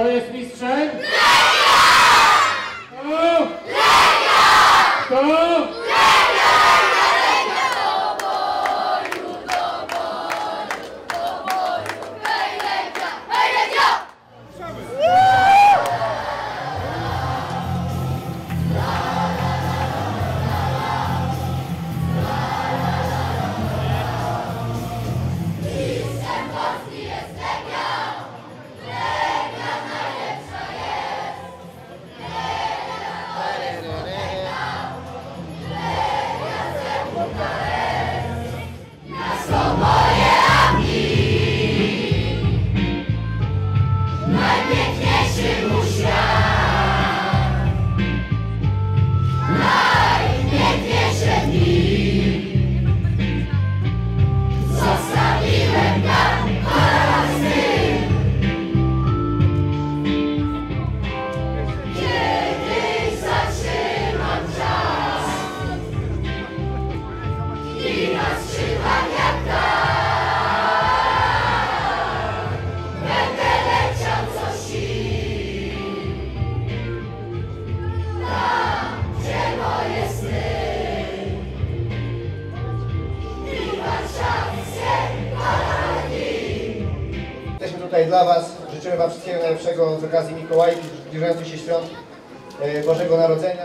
Kto jest mistrzem? tutaj dla Was. Życzymy Wam wszystkiego najlepszego z okazji Mikołajki, zbliżających się świąt e, Bożego Narodzenia.